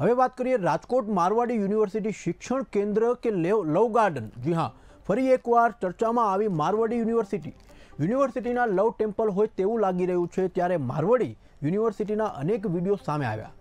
હવે વાત કરીએ રાજકોટ મારવાડી યુનિવર્સિટી શિક્ષણ કેન્દ્ર કે લેવ લવ ગાર્ડન. જી હા, ફરી એકવાર ચર્ચામાં આવી મારવાડી યુનિવર્સિટી. યુનિવર્સિટીના લવ ટેમ્પલ હોય તેવું લાગી રહ્યું છે, ત્યારે મારવાડી યુનિવર્સિટીના અનેક વીડિયો સામે આવ્યા.